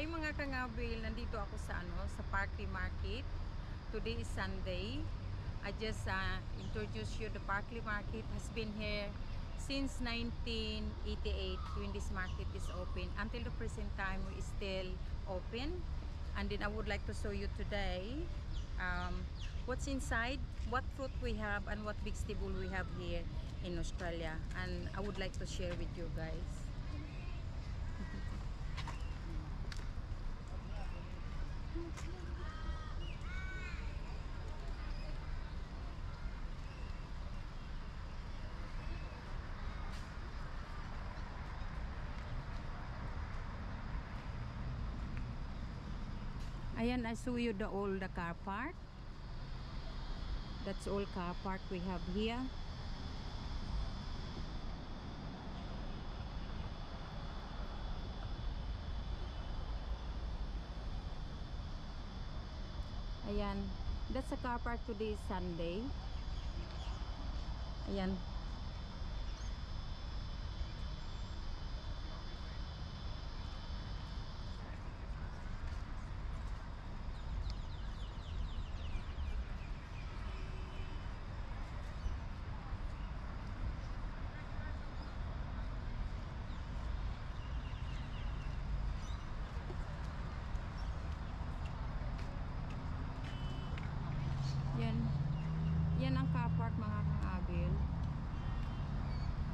Hi mga kangabil, nandito ako sa ano sa Parkley Market. Today is Sunday. I just uh, introduce you the Parkley Market has been here since 1988 when this market is open. Until the present time, we still open. And then I would like to show you today um, what's inside, what fruit we have, and what vegetable we have here in Australia. And I would like to share with you guys. Ayan, I show you the all the car park. That's all car park we have here. Ayan, that's a car park today Sunday. Ayan.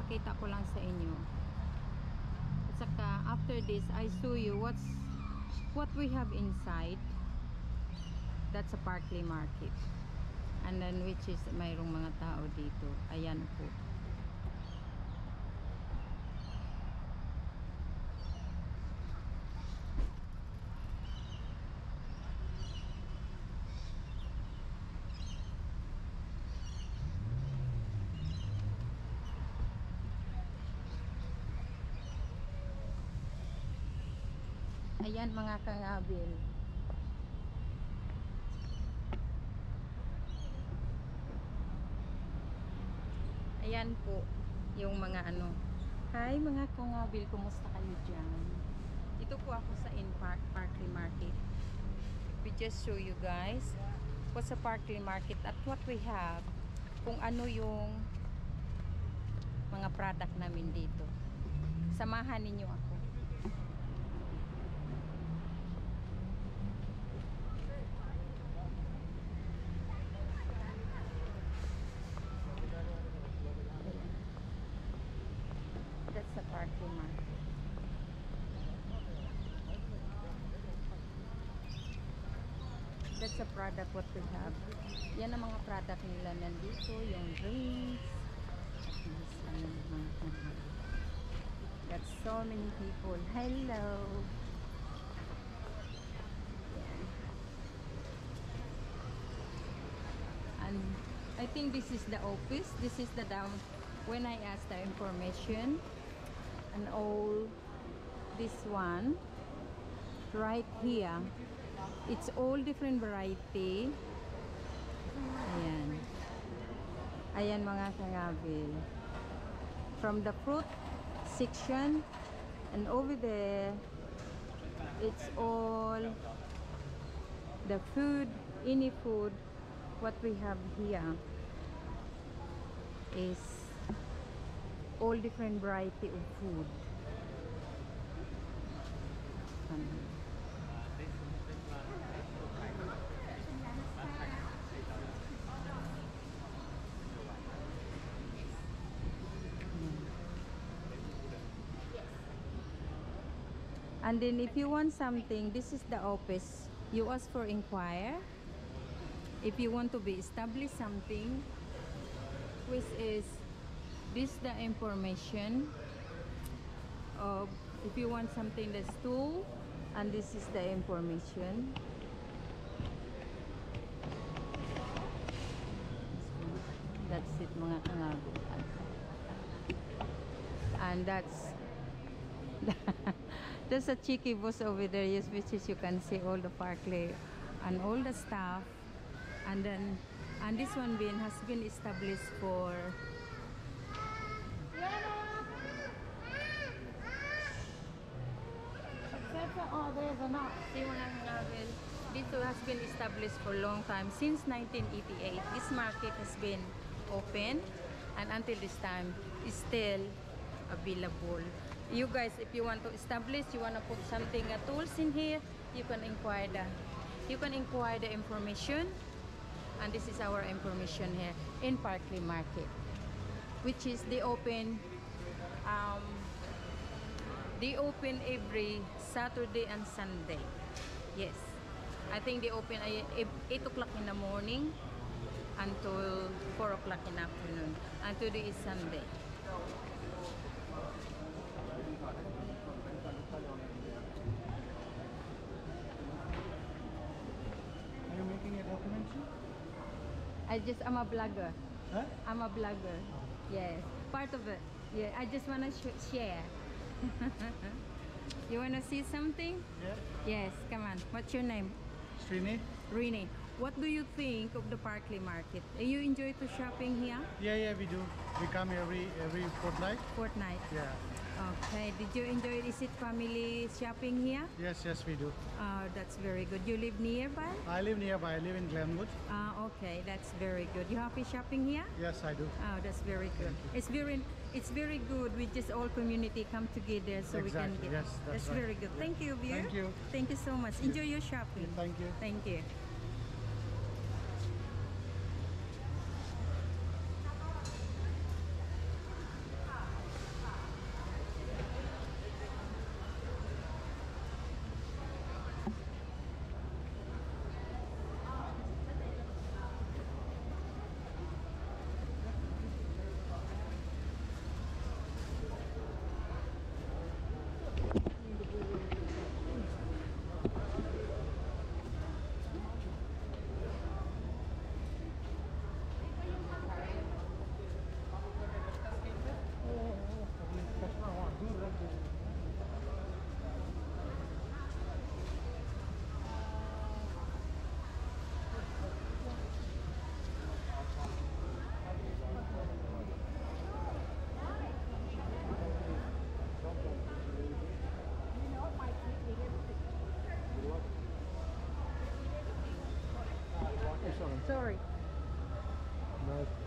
Pakita ko lang sa inyo. At saka after this, I show you what's what we have inside. That's a Parkley Market. And then which is mayroong mga tao dito. Ayan po. Ayan mga kangabil. Ayan po yung mga ano. Hi mga kangabil, kumusta kayo dyan? Ito po ako sa In Park, Parkley Market. We just show you guys what's a Parkley Market at what we have. Kung ano yung mga product namin dito. Samahan ninyo ako. That's That's the product what we have. Yan ang mga product nila nandito. Yung drinks. Got so many people. Hello! And I think this is the office. This is the down. When I asked the information, all this one right here, it's all different variety. Ayan. Ayan mga kangabil. From the fruit section and over there, it's all the food, any food, what we have here is all different variety of food. And then if you want something, this is the office. You ask for inquire. If you want to be established something, which is this the information of if you want something that's tool and this is the information. That's it mga kangago and that's there's a cheeky bus over there yes which is you can see all the parkley and all the stuff. And then and this one bin has been established for Except for there's a knock. See mga hangabil, dito has been established for a long time. Since 1988, this market has been open and until this time is still available. You guys, if you want to establish, you want to put something, uh, tools in here, you can inquire the, you can inquire the information. And this is our information here in Parkley Market, which is they open, um, they open every Saturday and Sunday. Yes. I think they open ay- ev- 8 o'clock in the morning until 4 o'clock in the afternoon. And today is Sunday. Are you making a documentary? I just, I'm a blogger. Huh? I'm a blogger. Yes. Part of it. Yeah. I just want to sh- share. you want to see something? Yeah. Yes. Come on. What's your name? Srini? Rini. What do you think of the Parklea Market? You enjoy to shopping here? Yeah, yeah, we do. We come every every fortnight. Fortnight. Yeah. Okay. Did you enjoy? Is it family shopping here? Yes, yes, we do. Oh, that's very good. You live nearby? I live nearby. I live in Glenwood. Ah, okay. That's very good. You happy shopping here? Yes, I do. Oh, that's very good. It's very, it's very good. We just all community come together so we can Exactly. get. Yes, that's right. very good. Thank you, dear. Thank you. Thank you so much. Enjoy your shopping. Thank you. Thank you. Sorry.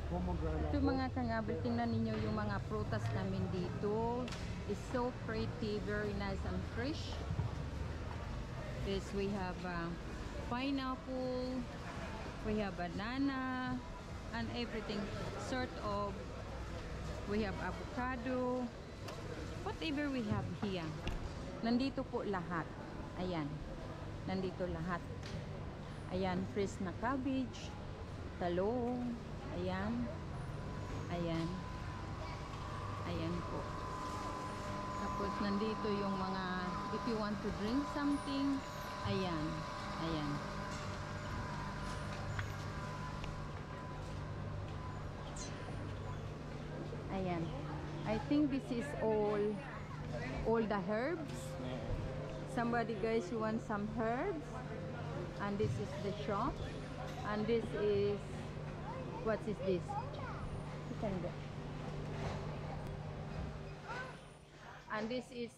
Ito mga kangabil, tingnan ninyo yung mga prutas namin dito. It's so pretty, very nice and fresh. This we have uh, pineapple, we have banana, and everything sort of. We have avocado, whatever we have here. Nandito po lahat. Ayan. Nandito lahat. Ayan, fresh na cabbage, talong, ayan, ayan, ayan po. Tapos nandito yung mga, if you want to drink something, ayan, ayan. Ayan. I think this is all, all the herbs. Somebody guys, you want some herbs? And this is the shop. And this is what is this? And this is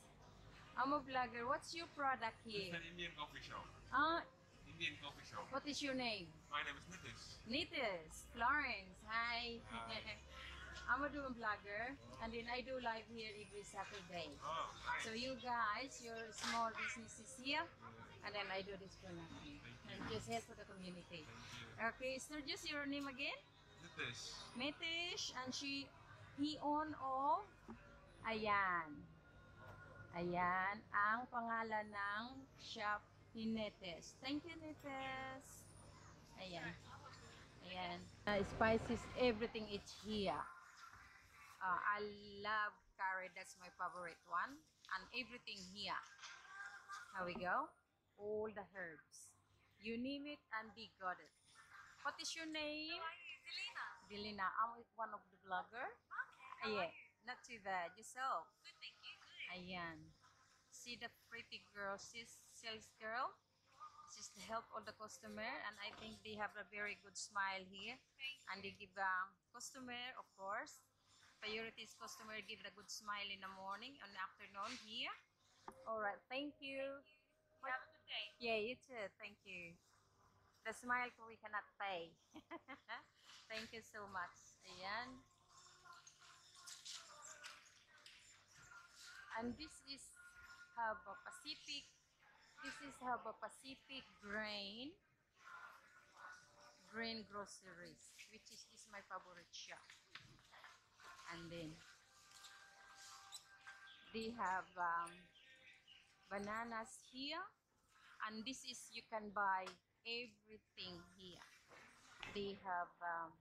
I'm a vlogger what's your product It's here? an Indian coffee shop. ah. Indian coffee shop. what is your name? My name is Nitish. Nitis Florence. Hi. Hi. I'm a doing vlogger and then I do live here every Saturday Oh, nice. so you guys your small businesses here and then I do this for nothing and just help for the community Okay, sir, just your name again? Nitish. Metish, and she, he own of, ayan. Ayan, ang pangalan ng shop ni Netes. Thank you, Netes. Ayan. Ayan. Uh, spices, everything is here. Uh, I love curry, that's my favorite one. And everything here. Here we go. All the herbs. You name it and they got it. What is your name? Delina. Delina. I'm one of the vlogger. Okay. Yeah, not too bad. Yourself. Good, thank you. Good. Ayan. See the pretty girl, she's sales girl. She's to help all the customer and I think they have a very good smile here. And they give um, customer, of course, priorities customer give the good smile in the morning and afternoon here. Alright, thank you. Have a good day. Yeah, you too. Thank you. The smile we cannot pay. Thank you so much. Ayan. And this is Haba Pacific. This is Haba Pacific Grain. Grain groceries, which is, is my favorite shop and then they have um, bananas here. And this is you can buy everything here. They have um,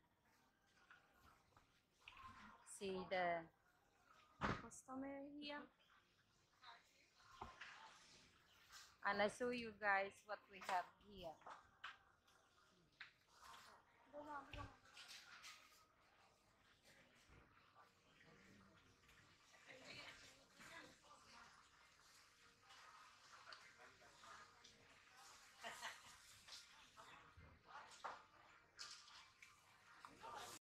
see the customer here. And I show you guys what we have here.